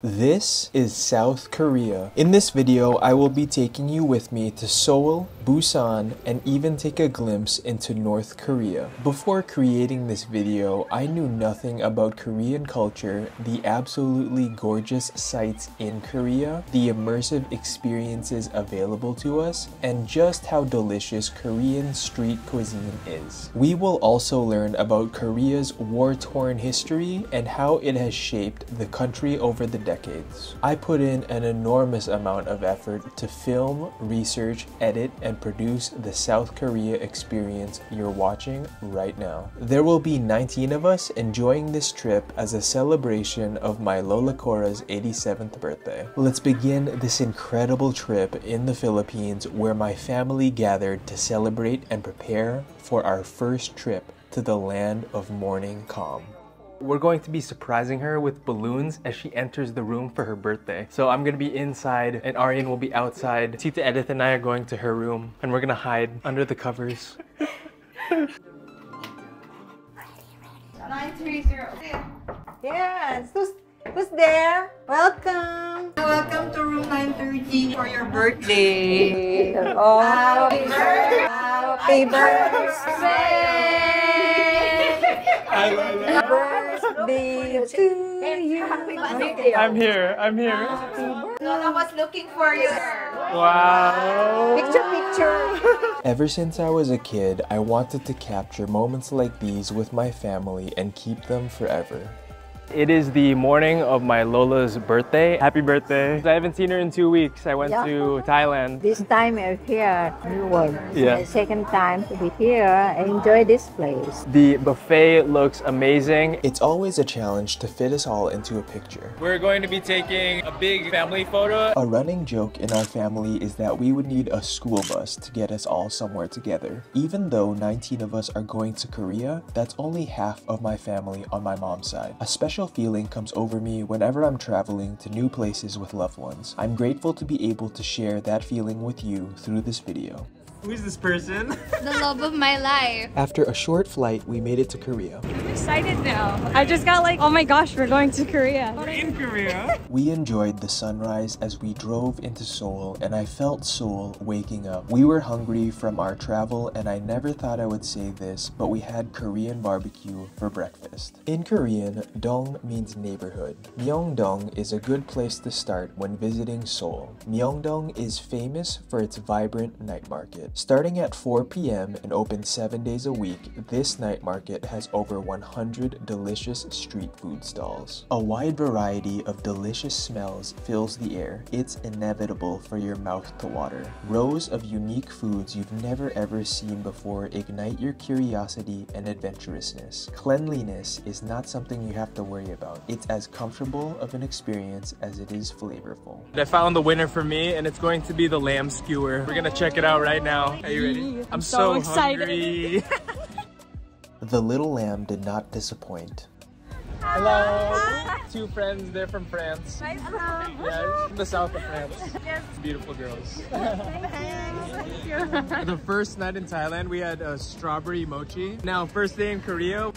This is South Korea. In this video, I will be taking you with me to Seoul, Busan, and even take a glimpse into North Korea. Before creating this video, I knew nothing about Korean culture, the absolutely gorgeous sights in Korea, the immersive experiences available to us, and just how delicious Korean street cuisine is. We will also learn about Korea's war-torn history and how it has shaped the country over the decades. I put in an enormous amount of effort to film, research, edit, and produce the South Korea experience you're watching right now. There will be 19 of us enjoying this trip as a celebration of my Lola Cora's 87th birthday. Let's begin this incredible trip in the Philippines where my family gathered to celebrate and prepare for our first trip to the land of morning calm. We're going to be surprising her with balloons as she enters the room for her birthday. So I'm gonna be inside and Arian will be outside. Tita Edith and I are going to her room and we're gonna hide under the covers. 930. Yes. Who's, who's there? Welcome. Welcome to room 930 for your birthday. Oh, happy birthday. Happy birthday. Birthday to you. I'm here, I'm here. Lola was looking for you. Wow. Picture, picture. Ever since I was a kid, I wanted to capture moments like these with my family and keep them forever. It is the morning of my Lola's birthday. Happy birthday. I haven't seen her in two weeks. I went Yeah. to Thailand. This time you're here, New World. Yeah. The second time to be here. I enjoy this place. The buffet looks amazing. It's always a challenge to fit us all into a picture. We're going to be taking a big family photo. A running joke in our family is that we would need a school bus to get us all somewhere together. Even though 19 of us are going to Korea, that's only half of my family on my mom's side. A special feeling comes over me whenever I'm traveling to new places with loved ones. I'm grateful to be able to share that feeling with you through this video. Who is this person? the love of my life. After a short flight, we made it to Korea. I'm excited now. I just got like, oh my gosh, we're going to Korea. in Korea. We enjoyed the sunrise as we drove into Seoul, and I felt Seoul waking up. We were hungry from our travel, and I never thought I would say this, but we had Korean barbecue for breakfast. In Korean, dong means neighborhood. Myeongdong is a good place to start when visiting Seoul. Myeongdong is famous for its vibrant night market. Starting at 4 p.m. and open 7 days a week, this night market has over 100 delicious street food stalls. A wide variety of delicious smells fills the air. It's inevitable for your mouth to water. Rows of unique foods you've never ever seen before ignite your curiosity and adventurousness. Cleanliness is not something you have to worry about. It's as comfortable of an experience as it is flavorful. I found the winner for me, and it's going to be the lamb skewer. We're gonna check it out right now. Are you ready? I'm so so, excited. hungry. The little lamb did not disappoint. Hello. Two friends. They're from France. Yeah, from the south of France. Beautiful girls. the first night in Thailand, we had a strawberry mochi. Now, first day in Korea,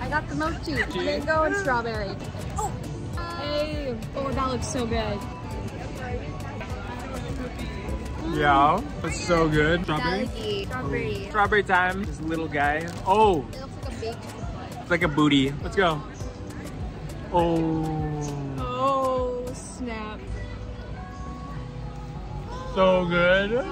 I got the mochi, mango and strawberry. Oh, hey. Oh, that looks so good. Yeah, it's so good. Strawberry. Strawberry. Strawberry. Strawberry time. This little guy. Oh, It looks like a big. it's like a booty. Let's go. Oh, Oh, snap. so good.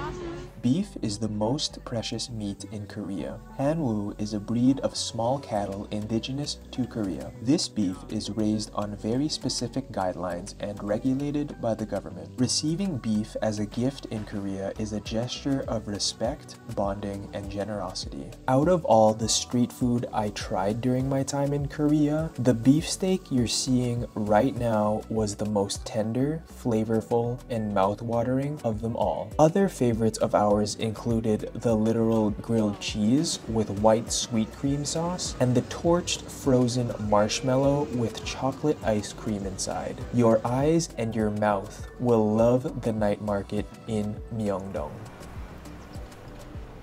Beef is the most precious meat in Korea. Hanwoo is a breed of small cattle indigenous to Korea. This beef is raised on very specific guidelines and regulated by the government. Receiving beef as a gift in Korea is a gesture of respect, bonding, and generosity. Out of all the street food I tried during my time in Korea, the beefsteak you're seeing right now was the most tender, flavorful, and mouth-watering of them all. Other favorites of included the literal grilled cheese with white sweet cream sauce and the torched frozen marshmallow with chocolate ice cream inside. Your eyes and your mouth will love the night market in Myeongdong.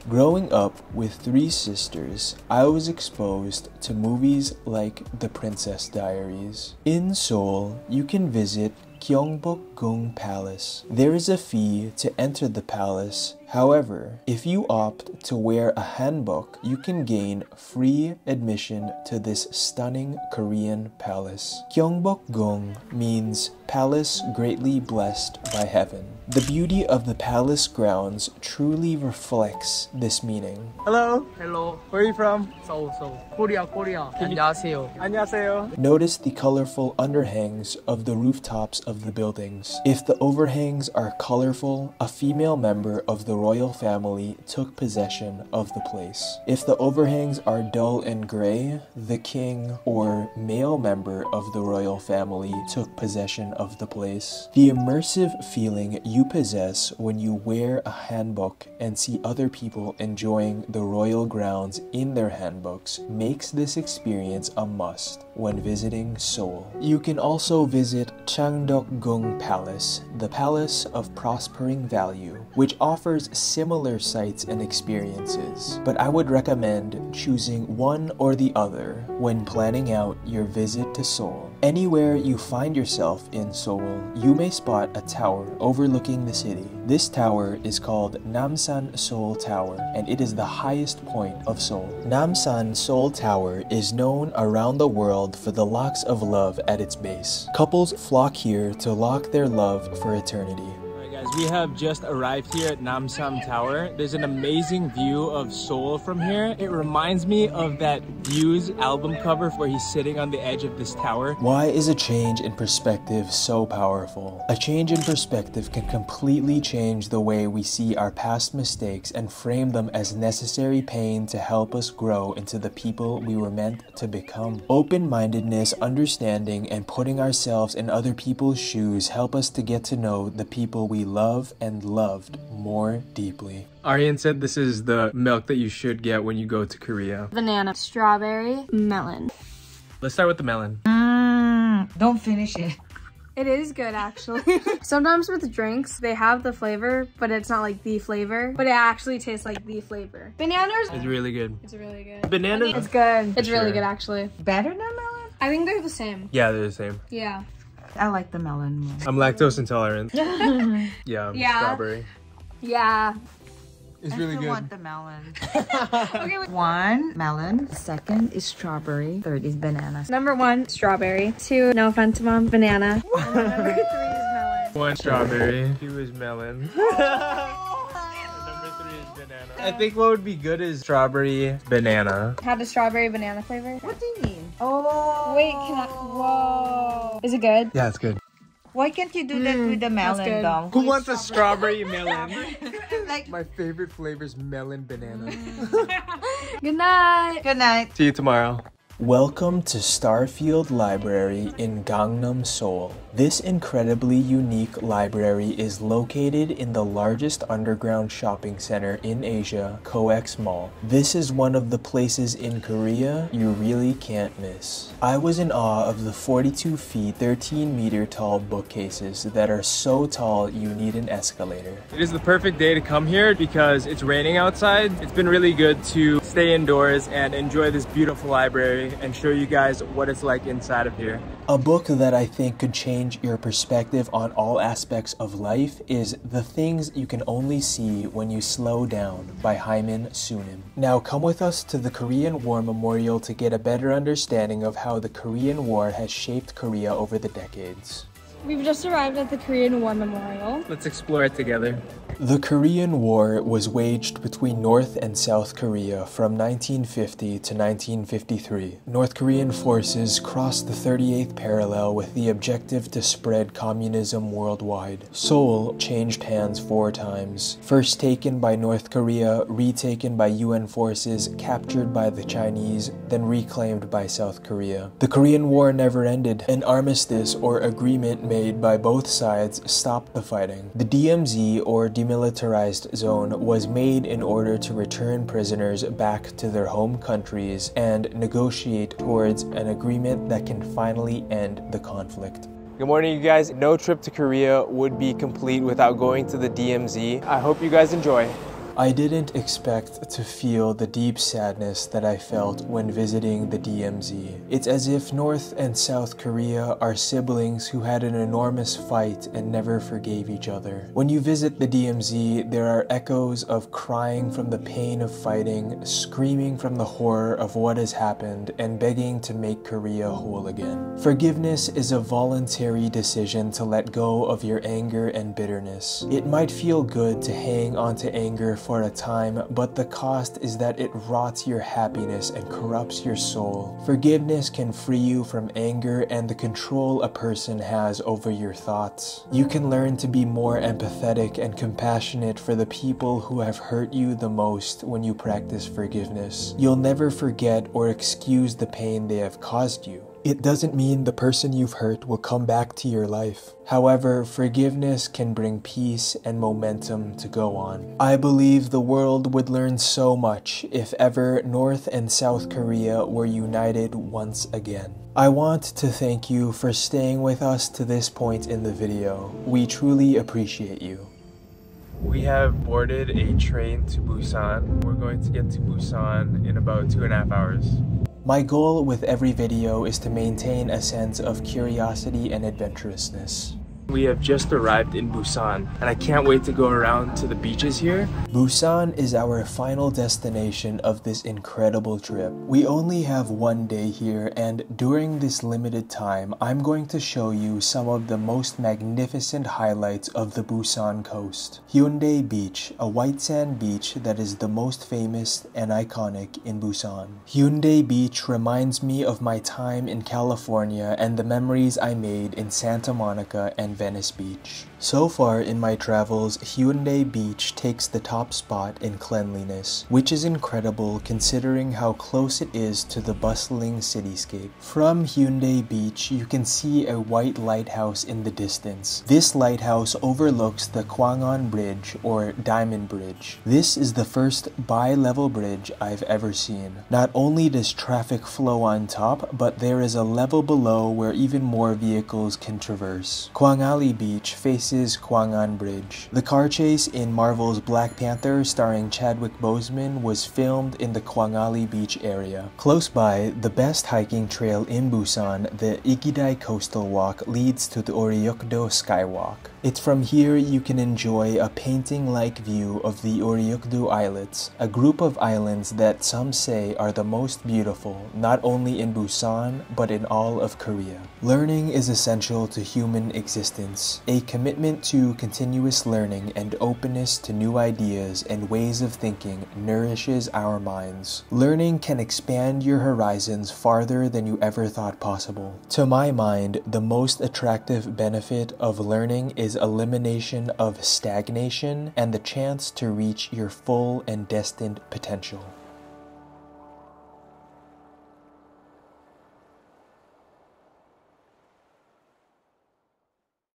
Growing up with three sisters, I was exposed to movies like The Princess Diaries. In Seoul, you can visit Gyeongbokgung Palace. There is a fee to enter the palace. However, if you opt to wear a hanbok, you can gain free admission to this stunning Korean palace. Gyeongbokgung means palace greatly blessed by heaven. The beauty of the palace grounds truly reflects this meaning. Hello. Hello. Where are you from? Seoul, Seoul. Korea, Korea. Can you- 안녕하세요. 안녕하세요. Notice the colorful underhangs of the rooftops of the buildings. If the overhangs are colorful, a female member of the royal family took possession of the place. If the overhangs are dull and gray, the king or male member of the royal family took possession of the place. The immersive feeling you possess when you wear a hanbok and see other people enjoying the royal grounds in their hanboks makes this experience a must when visiting Seoul. You can also visit Changdeokgung Palace, the Palace of Prospering Value, which offers similar sights and experiences, but I would recommend choosing one or the other when planning out your visit to Seoul. Anywhere you find yourself in Seoul, you may spot a tower overlooking the city. This tower is called Namsan Seoul Tower, and it is the highest point of Seoul. Namsan Seoul Tower is known around the world for the locks of love at its base. Couples flock here to lock their love for eternity. We have just arrived here at Nam Namsan Tower. There's an amazing view of Seoul from here. It reminds me of that Views album cover where he's sitting on the edge of this tower. Why is a change in perspective so powerful? A change in perspective can completely change the way we see our past mistakes and frame them as necessary pain to help us grow into the people we were meant to become. Open mindedness, understanding, and putting ourselves in other people's shoes help us to get to know the people we love and loved more deeply. Aryan said this is the milk that you should get when you go to Korea. Banana, strawberry, melon. Let's start with the melon. Mm, don't finish it. It is good actually. Sometimes with drinks, they have the flavor, but it's not like the flavor, but it actually tastes like the flavor. Bananas, It's really good. it's really good. Bananas? It's good. It's really good actually. Better than melon? I think they're the same. Yeah, they're the same. Yeah. I like the melon more. I'm lactose intolerant. yeah, Yeah. strawberry. Yeah. It's I really good. I want the melon. Okay. One, melon. Second is strawberry. Third is banana. Number one, strawberry. Two, no offense, mom, banana. And number three is melon. One strawberry. Two is melon. Number three is oh banana. I think what would be good is strawberry banana. Had a strawberry banana flavor. What do you mean? Oh. Wait, can I? Whoa. Is it good? Yeah, it's good. Why can't you do that hmm, with the melon, good. dong? Who wants a strawberry melon? like, My favorite flavor is melon banana. Hmm. Good night. good night. See you tomorrow. Welcome to Starfield Library in Gangnam, Seoul. This incredibly unique library is located in the largest underground shopping center in Asia, COEX Mall. This is one of the places in Korea you really can't miss. I was in awe of the 42 feet, 13 meter tall bookcases that are so tall you need an escalator. It is the perfect day to come here because it's raining outside. It's been really good to stay indoors and enjoy this beautiful library and show you guys what it's like inside of here. A book that I think could change your perspective on all aspects of life is The Things You Can Only See When You Slow Down by Haemin Sunim. Now come with us to the Korean War Memorial to get a better understanding of how the Korean War has shaped Korea over the decades. We've just arrived at the Korean War Memorial. Let's explore it together. The Korean War was waged between North and South Korea from 1950 to 1953. North Korean forces crossed the 38th parallel with the objective to spread communism worldwide. Seoul changed hands four times. First taken by North Korea, retaken by UN forces, captured by the Chinese, then reclaimed by South Korea. The Korean War never ended. An armistice or agreement made by both sides stopped the fighting. The DMZ or demilitarized zone was made in order to return prisoners back to their home countries and negotiate towards an agreement that can finally end the conflict. Good morning, you guys. No trip to Korea would be complete without going to the DMZ. I hope you guys enjoy. I didn't expect to feel the deep sadness that I felt when visiting the DMZ. It's as if North and South Korea are siblings who had an enormous fight and never forgave each other. When you visit the DMZ, there are echoes of crying from the pain of fighting, screaming from the horror of what has happened, and begging to make Korea whole again. Forgiveness is a voluntary decision to let go of your anger and bitterness. It might feel good to hang onto anger for a time, but the cost is that it rots your happiness and corrupts your soul. Forgiveness can free you from anger and the control a person has over your thoughts. You can learn to be more empathetic and compassionate for the people who have hurt you the most when you practice forgiveness. You'll never forget or excuse the pain they have caused you. It doesn't mean the person you've hurt will come back to your life. However, forgiveness can bring peace and momentum to go on. I believe the world would learn so much if ever North and South Korea were united once again. I want to thank you for staying with us to this point in the video. We truly appreciate you. We have boarded a train to Busan. We're going to get to Busan in about two and a half hours. My goal with every video is to maintain a sense of curiosity and adventurousness. We have just arrived in Busan, and I can't wait to go around to the beaches here. Busan is our final destination of this incredible trip. We only have one day here, and during this limited time, I'm going to show you some of the most magnificent highlights of the Busan coast. Haeundae Beach, a white sand beach that is the most famous and iconic in Busan. Haeundae Beach reminds me of my time in California and the memories I made in Santa Monica and Venice Beach. So far in my travels, Haeundae Beach takes the top spot in cleanliness, which is incredible considering how close it is to the bustling cityscape. From Haeundae Beach, you can see a white lighthouse in the distance. This lighthouse overlooks the Gwangan Bridge or Diamond Bridge. This is the first bi-level bridge I've ever seen. Not only does traffic flow on top, but there is a level below where even more vehicles can traverse. Gwangalli Beach faces Gwangan Bridge. The car chase in Marvel's Black Panther starring Chadwick Boseman was filmed in the Gwangalli Beach area. Close by, the best hiking trail in Busan, the Igidae Coastal Walk leads to the Oryukdo Skywalk. It's from here you can enjoy a painting-like view of the Oryukdo Islets, a group of islands that some say are the most beautiful, not only in Busan, but in all of Korea. Learning is essential to human existence, a commitment to continuous learning and openness to new ideas and ways of thinking nourishes our minds. Learning can expand your horizons farther than you ever thought possible. To my mind, the most attractive benefit of learning is elimination of stagnation and the chance to reach your full and destined potential.